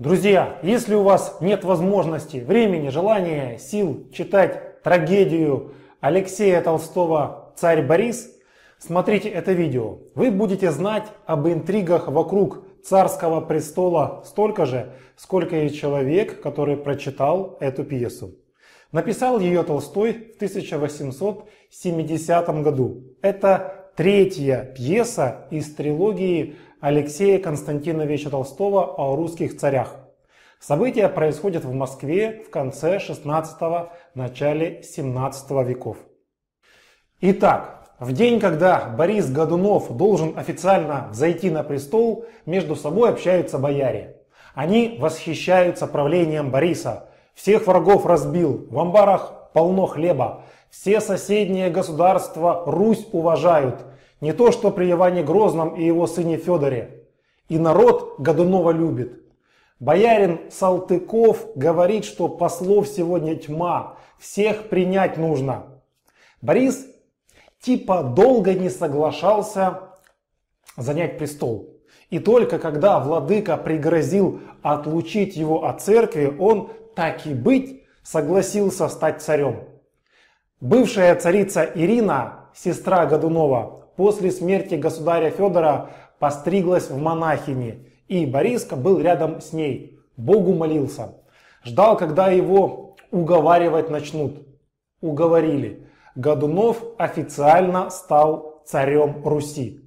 Друзья, если у вас нет возможности, времени, желания, сил читать трагедию Алексея Толстого «Царь Борис», смотрите это видео. Вы будете знать об интригах вокруг царского престола столько же, сколько и человек, который прочитал эту пьесу. Написал ее Толстой в 1870 году. Это третья пьеса из трилогии Алексея Константиновича Толстого о русских царях. События происходят в Москве в конце 16 начале 17 веков. Итак, в день, когда Борис Годунов должен официально зайти на престол, между собой общаются бояре. Они восхищаются правлением Бориса. Всех врагов разбил, в амбарах полно хлеба. Все соседние государства Русь уважают. Не то, что при Иване Грозном и его сыне Федоре. И народ Годунова любит. Боярин Салтыков говорит, что послов сегодня тьма, всех принять нужно. Борис типа долго не соглашался занять престол. И только когда владыка пригрозил отлучить его от церкви, он, так и быть, согласился стать царем. Бывшая царица Ирина, сестра Годунова, после смерти государя Федора постриглась в монахини, и Бориска был рядом с ней, Богу молился. Ждал, когда его уговаривать начнут. Уговорили. Годунов официально стал царем Руси.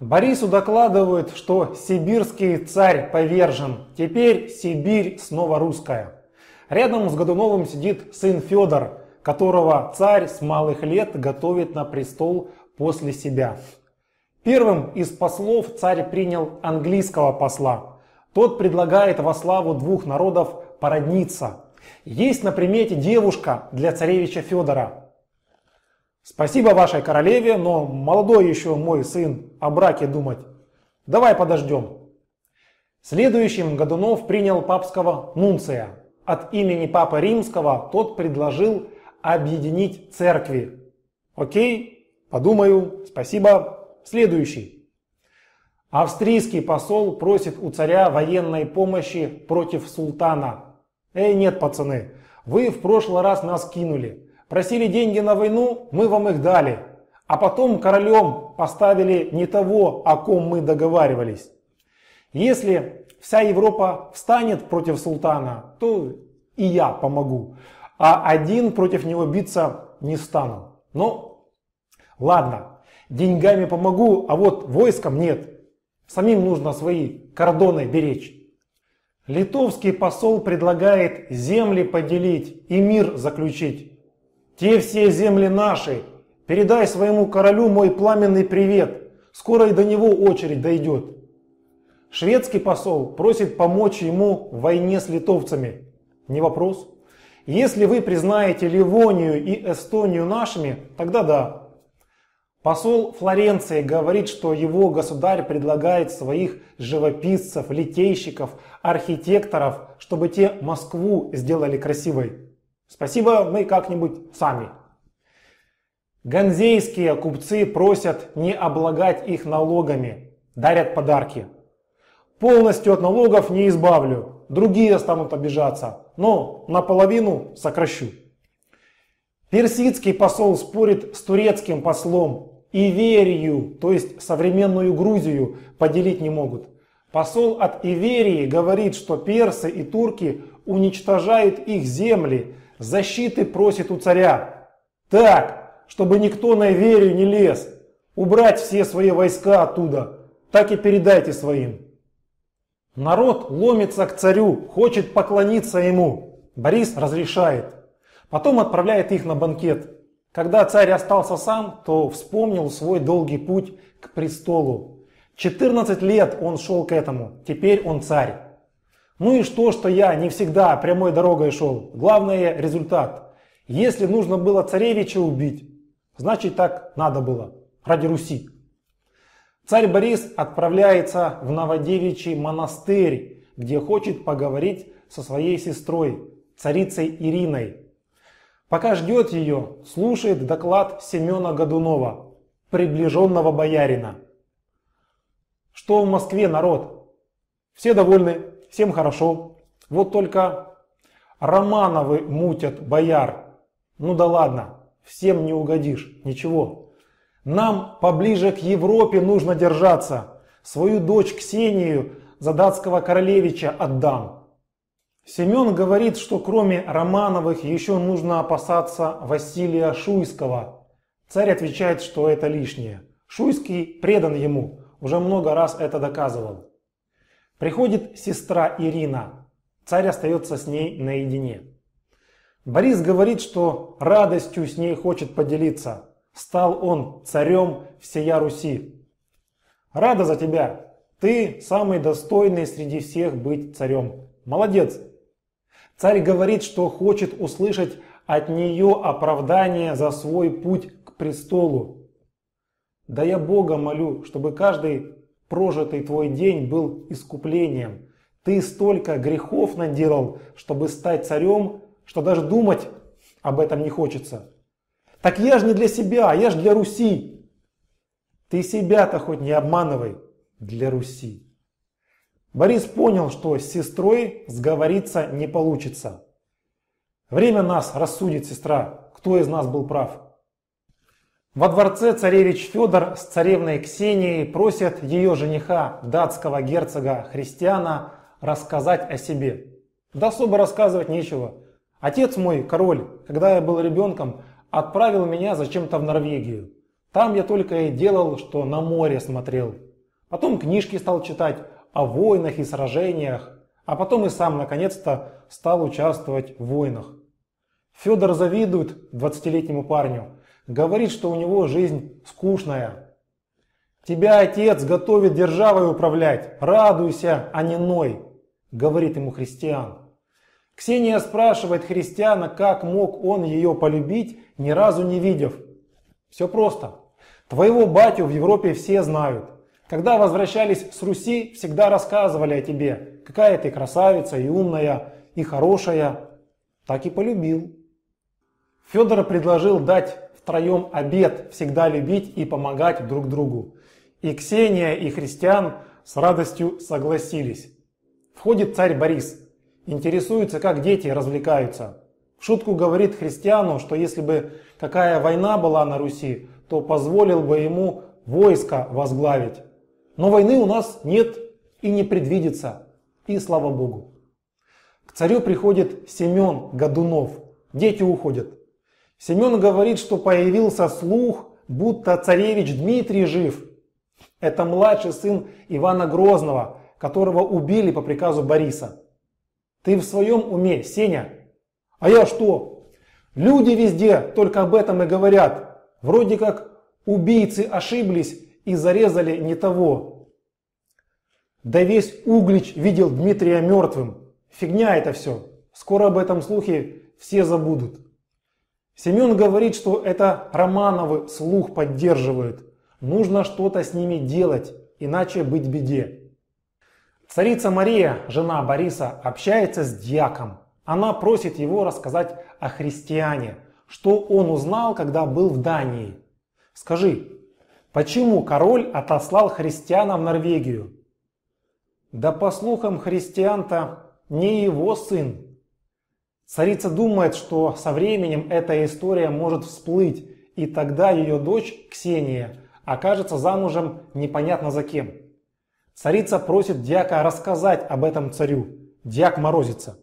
Борису докладывают, что сибирский царь повержен. Теперь Сибирь снова русская. Рядом с Годуновым сидит сын Федор, которого царь с малых лет готовит на престол после себя. Первым из послов царь принял английского посла. Тот предлагает во славу двух народов породниться. Есть на примете девушка для царевича Федора. Спасибо вашей королеве, но молодой еще мой сын о браке думать. Давай подождем. Следующим Годунов принял папского нунция. От имени Папы Римского тот предложил объединить церкви. Окей, Подумаю, спасибо. Следующий. Австрийский посол просит у царя военной помощи против султана. Эй, нет, пацаны, вы в прошлый раз нас кинули. Просили деньги на войну, мы вам их дали. А потом королем поставили не того, о ком мы договаривались. Если вся Европа встанет против султана, то и я помогу. А один против него биться не стану. Но Ладно, деньгами помогу, а вот войском нет. Самим нужно свои кордоны беречь. Литовский посол предлагает земли поделить и мир заключить. Те все земли наши. Передай своему королю мой пламенный привет. Скоро и до него очередь дойдет. Шведский посол просит помочь ему в войне с литовцами. Не вопрос. Если вы признаете Ливонию и Эстонию нашими, тогда да. Посол Флоренции говорит, что его государь предлагает своих живописцев, литейщиков, архитекторов, чтобы те Москву сделали красивой. Спасибо, мы как-нибудь сами. Ганзейские купцы просят не облагать их налогами, дарят подарки. Полностью от налогов не избавлю, другие станут обижаться, но наполовину сокращу. Персидский посол спорит с турецким послом, Иверию, то есть современную Грузию, поделить не могут. Посол от Иверии говорит, что персы и турки уничтожают их земли, защиты просит у царя. Так, чтобы никто на Иверию не лез, убрать все свои войска оттуда, так и передайте своим. Народ ломится к царю, хочет поклониться ему. Борис разрешает. Потом отправляет их на банкет. Когда царь остался сам, то вспомнил свой долгий путь к престолу. 14 лет он шел к этому, теперь он царь. Ну и что, что я не всегда прямой дорогой шел. Главное результат. Если нужно было царевича убить, значит так надо было. Ради Руси. Царь Борис отправляется в Новодевичий монастырь, где хочет поговорить со своей сестрой, царицей Ириной. Пока ждет ее, слушает доклад Семена Годунова, приближенного боярина. Что в Москве народ? Все довольны, всем хорошо. Вот только Романовы мутят бояр. Ну да ладно, всем не угодишь, ничего. Нам поближе к Европе нужно держаться. Свою дочь Ксению за датского королевича отдам. Семен говорит, что кроме Романовых еще нужно опасаться Василия Шуйского. Царь отвечает, что это лишнее. Шуйский предан ему, уже много раз это доказывал. Приходит сестра Ирина. Царь остается с ней наедине. Борис говорит, что радостью с ней хочет поделиться. Стал он царем всея Руси. Рада за тебя. Ты самый достойный среди всех быть царем. Молодец. Царь говорит, что хочет услышать от нее оправдание за свой путь к престолу. Да я Бога молю, чтобы каждый прожитый твой день был искуплением. Ты столько грехов наделал, чтобы стать царем, что даже думать об этом не хочется. Так я же не для себя, я же для Руси. Ты себя-то хоть не обманывай для Руси. Борис понял, что с сестрой сговориться не получится. Время нас рассудит сестра, кто из нас был прав. Во дворце царевич Федор с царевной Ксенией просят ее жениха, датского герцога Христиана, рассказать о себе. Да особо рассказывать нечего. Отец мой, король, когда я был ребенком, отправил меня зачем-то в Норвегию. Там я только и делал, что на море смотрел. Потом книжки стал читать о войнах и сражениях, а потом и сам наконец-то стал участвовать в войнах. Федор завидует 20-летнему парню, говорит, что у него жизнь скучная. Тебя отец готовит державой управлять, радуйся, а не ной, говорит ему христиан. Ксения спрашивает христиана, как мог он ее полюбить, ни разу не видев. Все просто. Твоего батю в Европе все знают. Когда возвращались с Руси, всегда рассказывали о тебе, какая ты красавица и умная, и хорошая. Так и полюбил. Федор предложил дать втроем обед всегда любить и помогать друг другу. И Ксения, и Христиан с радостью согласились. Входит царь Борис. Интересуется, как дети развлекаются. В шутку говорит христиану, что если бы какая война была на Руси, то позволил бы ему войско возглавить. Но войны у нас нет и не предвидится. И слава Богу. К царю приходит Семен Годунов. Дети уходят. Семен говорит, что появился слух, будто царевич Дмитрий жив. Это младший сын Ивана Грозного, которого убили по приказу Бориса. Ты в своем уме, Сеня? А я что? Люди везде только об этом и говорят. Вроде как убийцы ошиблись и зарезали не того. Да весь Углич видел Дмитрия мертвым. Фигня это все. Скоро об этом слухе все забудут. Семен говорит, что это Романовы слух поддерживают. Нужно что-то с ними делать, иначе быть беде. Царица Мария, жена Бориса, общается с дьяком. Она просит его рассказать о христиане, что он узнал, когда был в Дании. Скажи, Почему король отослал христиана в Норвегию? Да по слухам христиан-то не его сын. Царица думает, что со временем эта история может всплыть, и тогда ее дочь Ксения окажется замужем непонятно за кем. Царица просит дьяка рассказать об этом царю. Дьяк морозится.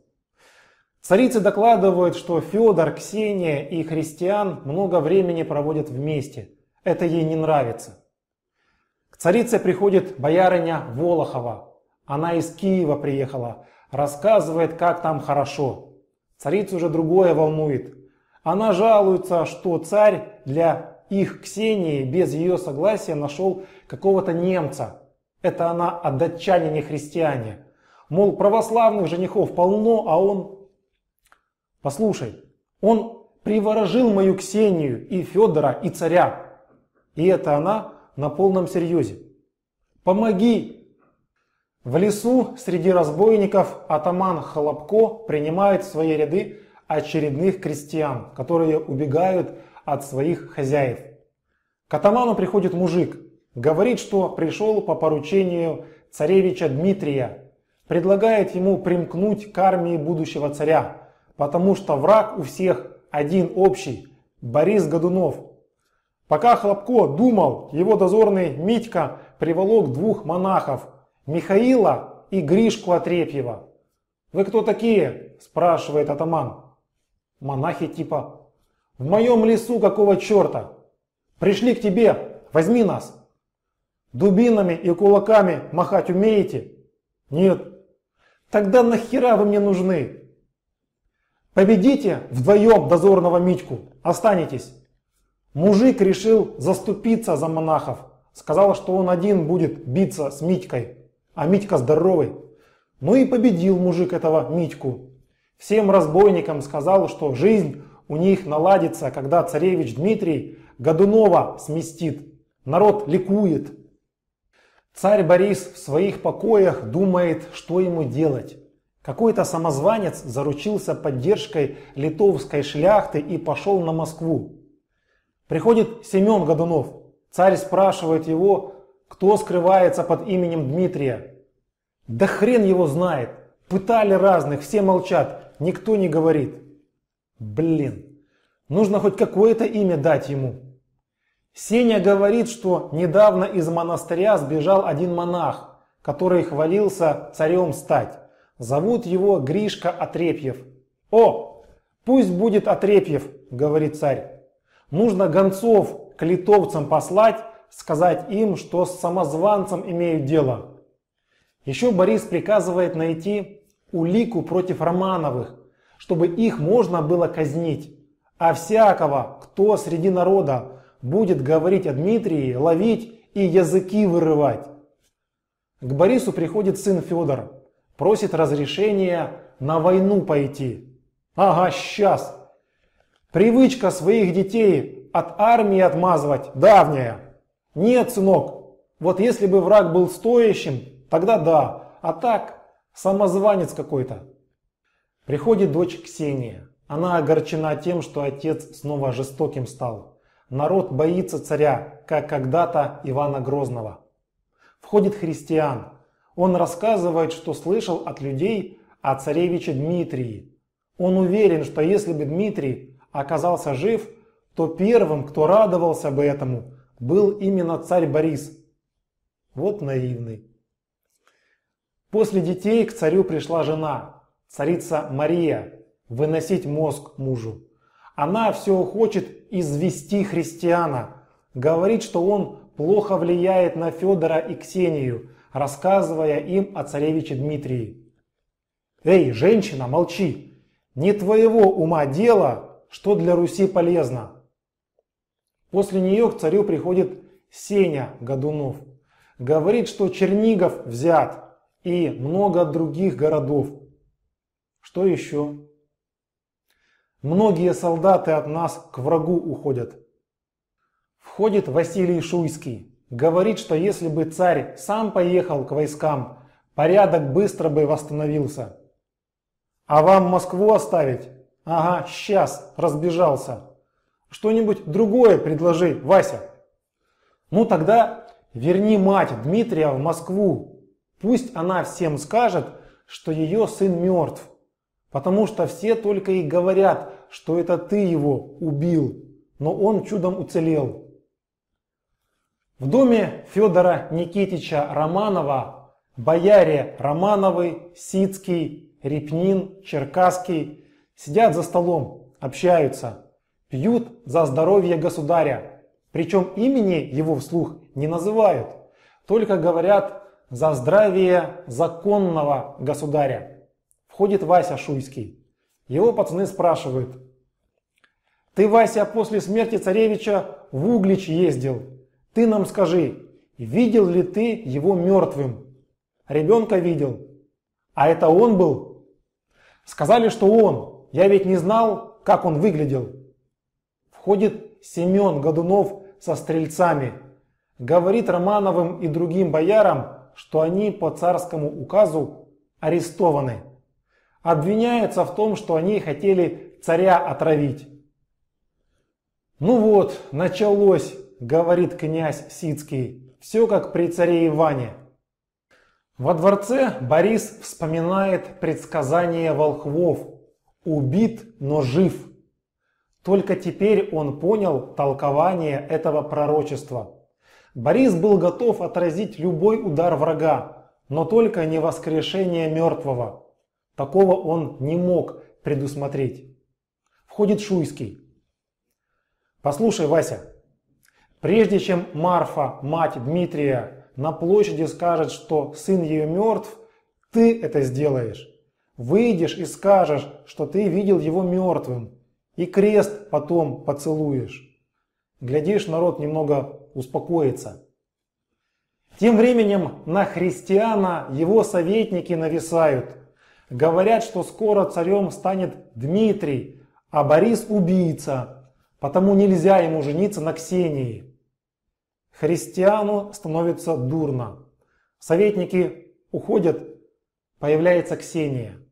Царицы докладывают, что Федор, Ксения и христиан много времени проводят вместе – это ей не нравится. К царице приходит боярыня Волохова. Она из Киева приехала, рассказывает, как там хорошо. Царицу уже другое волнует. Она жалуется, что царь для их Ксении без ее согласия нашел какого-то немца. Это она о датчанине христиане. Мол, православных женихов полно, а он... Послушай, он приворожил мою Ксению и Федора и царя. И это она на полном серьезе. «Помоги!» В лесу среди разбойников атаман Холопко принимает в свои ряды очередных крестьян, которые убегают от своих хозяев. К атаману приходит мужик, говорит, что пришел по поручению царевича Дмитрия. Предлагает ему примкнуть к армии будущего царя, потому что враг у всех один общий – Борис Годунов. Пока Хлопко думал, его дозорный Митька приволок двух монахов – Михаила и Гришку Отрепьева. «Вы кто такие?» – спрашивает атаман. Монахи типа «В моем лесу какого черта? Пришли к тебе, возьми нас!» Дубинами и кулаками махать умеете? Нет. Тогда нахера вы мне нужны? Победите вдвоем дозорного Митьку, останетесь. Мужик решил заступиться за монахов. Сказал, что он один будет биться с Митькой, а Митька здоровый. Ну и победил мужик этого Митьку. Всем разбойникам сказал, что жизнь у них наладится, когда царевич Дмитрий Годунова сместит. Народ ликует. Царь Борис в своих покоях думает, что ему делать. Какой-то самозванец заручился поддержкой литовской шляхты и пошел на Москву. Приходит Семен Годунов. Царь спрашивает его, кто скрывается под именем Дмитрия. Да хрен его знает. Пытали разных, все молчат, никто не говорит. Блин, нужно хоть какое-то имя дать ему. Сеня говорит, что недавно из монастыря сбежал один монах, который хвалился царем стать. Зовут его Гришка Отрепьев. «О, пусть будет Отрепьев», — говорит царь. «Нужно гонцов к литовцам послать, сказать им, что с самозванцем имеют дело». Еще Борис приказывает найти улику против Романовых, чтобы их можно было казнить. А всякого, кто среди народа будет говорить о Дмитрии, ловить и языки вырывать. К Борису приходит сын Федор, просит разрешения на войну пойти. Ага, сейчас. Привычка своих детей от армии отмазывать давняя. Нет, сынок, вот если бы враг был стоящим, тогда да, а так самозванец какой-то. Приходит дочь Ксения. Она огорчена тем, что отец снова жестоким стал. Народ боится царя, как когда-то Ивана Грозного. Входит христиан. Он рассказывает, что слышал от людей о царевиче Дмитрии. Он уверен, что если бы Дмитрий оказался жив, то первым, кто радовался бы этому, был именно царь Борис. Вот наивный. После детей к царю пришла жена, царица Мария, выносить мозг мужу. Она все хочет извести христиана, говорит, что он плохо влияет на Федора и Ксению, рассказывая им о царевиче Дмитрии. Эй, женщина, молчи! Не твоего ума дело, что для Руси полезно. После нее к царю приходит Сеня Годунов. Говорит, что Чернигов взят и много других городов. Что еще? Многие солдаты от нас к врагу уходят. Входит Василий Шуйский. Говорит, что если бы царь сам поехал к войскам, порядок быстро бы восстановился. А вам Москву оставить? Ага, сейчас, разбежался. Что-нибудь другое предложи, Вася. Ну тогда верни мать Дмитрия в Москву. Пусть она всем скажет, что ее сын мертв. Потому что все только и говорят, что это ты его убил, но он чудом уцелел. В доме Федора Никитича Романова бояре Романовы, Сицкий, Репнин, Черкасский сидят за столом, общаются, пьют за здоровье государя. Причем имени его вслух не называют, только говорят за здравие законного государя. Входит Вася Шуйский. Его пацаны спрашивают. Ты, Вася, после смерти царевича в Углич ездил. Ты нам скажи, видел ли ты его мертвым? Ребенка видел. А это он был? Сказали, что он. Я ведь не знал, как он выглядел. Входит Семен Годунов со стрельцами. Говорит Романовым и другим боярам, что они по царскому указу арестованы обвиняются в том, что они хотели царя отравить. Ну вот, началось, говорит князь Сицкий, все как при царе Иване. Во дворце Борис вспоминает предсказание волхвов «Убит, но жив». Только теперь он понял толкование этого пророчества. Борис был готов отразить любой удар врага, но только не воскрешение мертвого. Такого он не мог предусмотреть. Входит Шуйский. Послушай, Вася, прежде чем Марфа, мать Дмитрия, на площади скажет, что сын ее мертв, ты это сделаешь. Выйдешь и скажешь, что ты видел его мертвым, и крест потом поцелуешь. Глядишь, народ немного успокоится. Тем временем на христиана его советники нависают. Говорят, что скоро царем станет Дмитрий, а Борис убийца, потому нельзя ему жениться на Ксении. Христиану становится дурно. Советники уходят, появляется Ксения.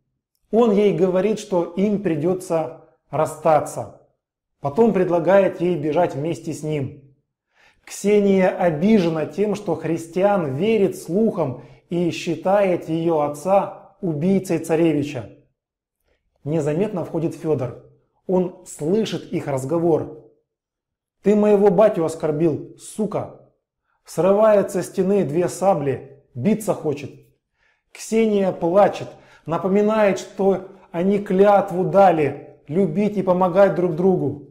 Он ей говорит, что им придется расстаться. Потом предлагает ей бежать вместе с ним. Ксения обижена тем, что христиан верит слухам и считает ее отца убийцей царевича. Незаметно входит Федор. Он слышит их разговор. «Ты моего батю оскорбил, сука!» Срывает со стены две сабли, биться хочет. Ксения плачет, напоминает, что они клятву дали, любить и помогать друг другу.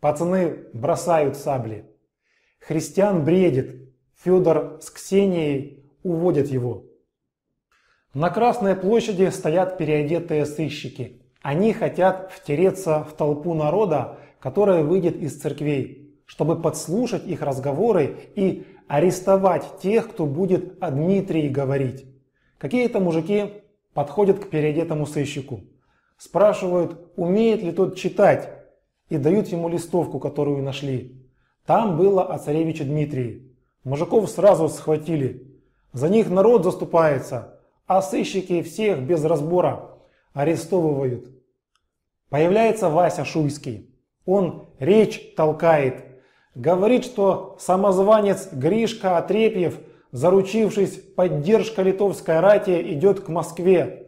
Пацаны бросают сабли. Христиан бредит. Федор с Ксенией уводят его. На Красной площади стоят переодетые сыщики. Они хотят втереться в толпу народа, которая выйдет из церквей, чтобы подслушать их разговоры и арестовать тех, кто будет о Дмитрии говорить. Какие-то мужики подходят к переодетому сыщику. Спрашивают, умеет ли тот читать, и дают ему листовку, которую нашли. Там было о царевиче Дмитрии. Мужиков сразу схватили. За них народ заступается, а сыщики всех без разбора арестовывают. Появляется Вася Шуйский. Он речь толкает. Говорит, что самозванец Гришка Отрепьев, заручившись поддержкой литовской рати, идет к Москве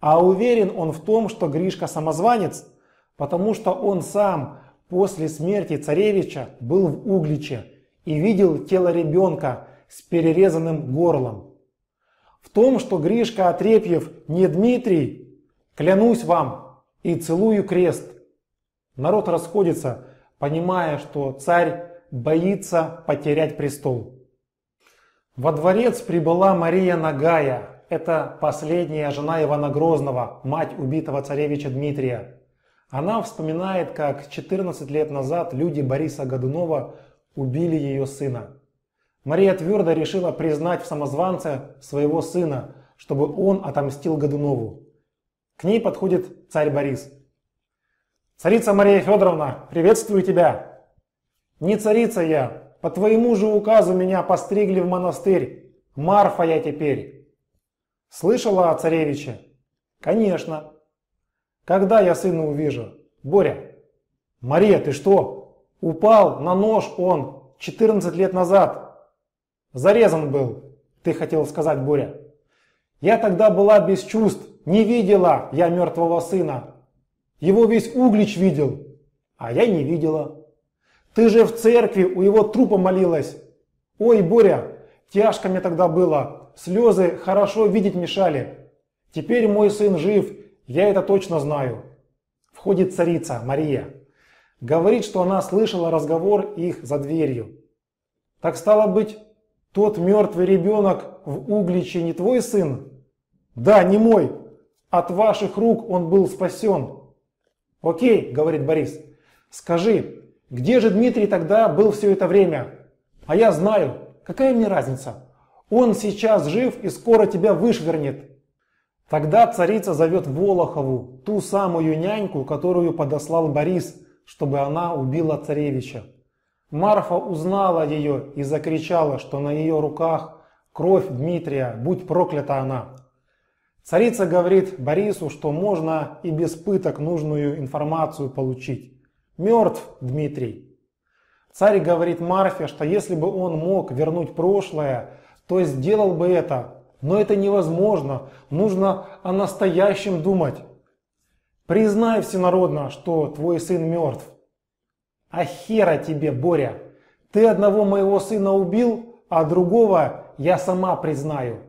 а уверен он в том, что Гришка самозванец, потому что он сам после смерти царевича был в Угличе и видел тело ребенка с перерезанным горлом. В том, что Гришка Отрепьев не Дмитрий, клянусь вам и целую крест. Народ расходится, понимая, что царь боится потерять престол. Во дворец прибыла Мария Нагая, это последняя жена Ивана Грозного, мать убитого царевича Дмитрия. Она вспоминает, как 14 лет назад люди Бориса Годунова убили ее сына. Мария твердо решила признать в самозванце своего сына, чтобы он отомстил Годунову. К ней подходит царь Борис. «Царица Мария Федоровна, приветствую тебя!» «Не царица я, по твоему же указу меня постригли в монастырь. Марфа я теперь!» Слышала о царевиче? Конечно. Когда я сына увижу? Боря. Мария, ты что? Упал на нож он 14 лет назад. Зарезан был, ты хотел сказать, Боря. Я тогда была без чувств, не видела я мертвого сына. Его весь Углич видел, а я не видела. Ты же в церкви у его трупа молилась. Ой, Боря, тяжко мне тогда было, Слезы хорошо видеть мешали. Теперь мой сын жив, я это точно знаю. Входит царица Мария. Говорит, что она слышала разговор их за дверью. Так стало быть, тот мертвый ребенок в Угличе не твой сын? Да, не мой. От ваших рук он был спасен. Окей, говорит Борис. Скажи, где же Дмитрий тогда был все это время? А я знаю. Какая мне разница? Он сейчас жив и скоро тебя вышвырнет. Тогда царица зовет Волохову, ту самую няньку, которую подослал Борис, чтобы она убила царевича. Марфа узнала ее и закричала, что на ее руках кровь Дмитрия, будь проклята она. Царица говорит Борису, что можно и без пыток нужную информацию получить. Мертв Дмитрий. Царь говорит Марфе, что если бы он мог вернуть прошлое, то сделал бы это, Но это невозможно. Нужно о настоящем думать. Признай всенародно, что твой сын мертв. А хера тебе, Боря. Ты одного моего сына убил, а другого я сама признаю.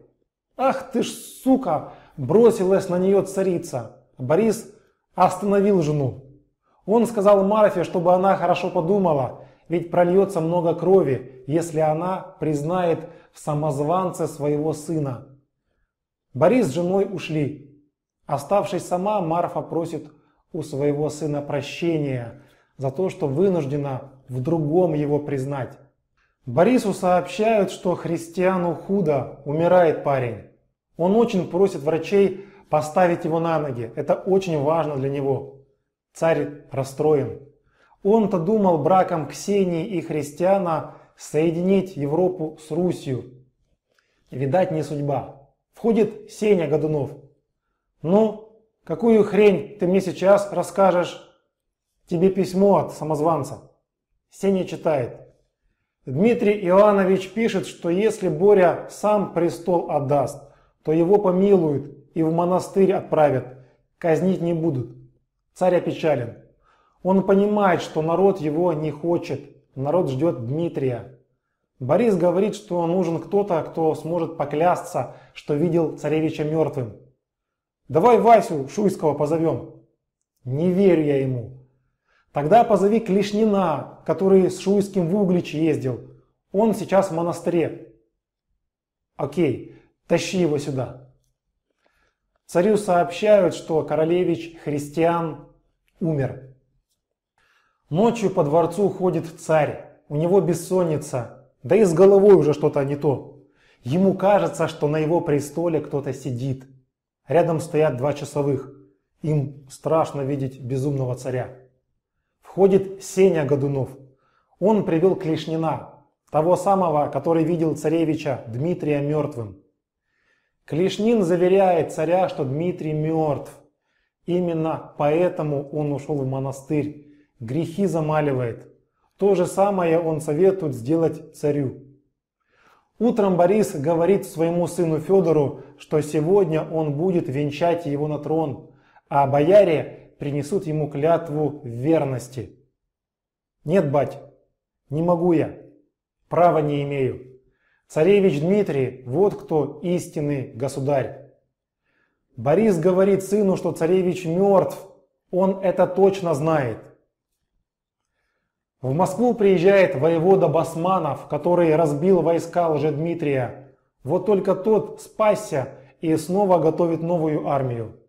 Ах ты ж, сука, бросилась на нее царица. Борис остановил жену. Он сказал Марфе, чтобы она хорошо подумала, ведь прольется много крови, если она признает в самозванце своего сына. Борис с женой ушли. Оставшись сама, Марфа просит у своего сына прощения за то, что вынуждена в другом его признать. Борису сообщают, что христиану худо, умирает парень. Он очень просит врачей поставить его на ноги. Это очень важно для него. Царь расстроен. Он-то думал браком Ксении и христиана соединить Европу с Русью. Видать, не судьба. Входит Сеня Годунов. Ну, какую хрень ты мне сейчас расскажешь? Тебе письмо от самозванца. Сеня читает. Дмитрий Иванович пишет, что если Боря сам престол отдаст, то его помилуют и в монастырь отправят, казнить не будут. Царь опечален. Он понимает, что народ его не хочет, народ ждет Дмитрия. Борис говорит, что нужен кто-то, кто сможет поклясться, что видел царевича мертвым. Давай Васю Шуйского позовем. Не верю я ему. Тогда позови Клешнина, который с Шуйским в Углич ездил. Он сейчас в монастыре. Окей, тащи его сюда. Царю сообщают, что королевич христиан умер. Ночью по дворцу ходит царь. У него бессонница, да и с головой уже что-то не то. Ему кажется, что на его престоле кто-то сидит. Рядом стоят два часовых. Им страшно видеть безумного царя. Входит Сеня Годунов. Он привел Клешнина, того самого, который видел царевича Дмитрия мертвым. Клишнин заверяет царя, что Дмитрий мертв. Именно поэтому он ушел в монастырь. Грехи замаливает. То же самое он советует сделать царю. Утром Борис говорит своему сыну Федору, что сегодня он будет венчать его на трон, а бояре принесут ему клятву верности. Нет, бать, не могу я, права не имею. Царевич Дмитрий, вот кто истинный государь. Борис говорит сыну, что царевич мертв. Он это точно знает. В Москву приезжает воевода Басманов, который разбил войска Лжедмитрия. Вот только тот спасся и снова готовит новую армию.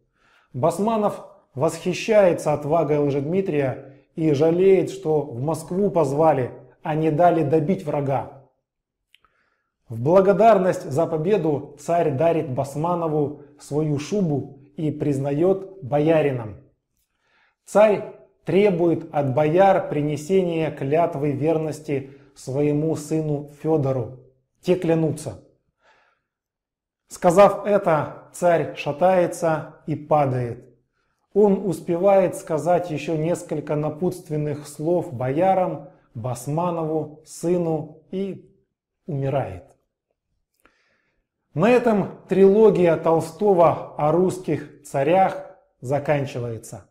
Басманов восхищается отвагой Лжедмитрия и жалеет, что в Москву позвали, а не дали добить врага. В благодарность за победу царь дарит Басманову свою шубу и признает боярином. Царь требует от бояр принесения клятвы верности своему сыну Федору. Те клянутся. Сказав это, царь шатается и падает. Он успевает сказать еще несколько напутственных слов боярам, Басманову, сыну и умирает. На этом трилогия Толстого о русских царях заканчивается.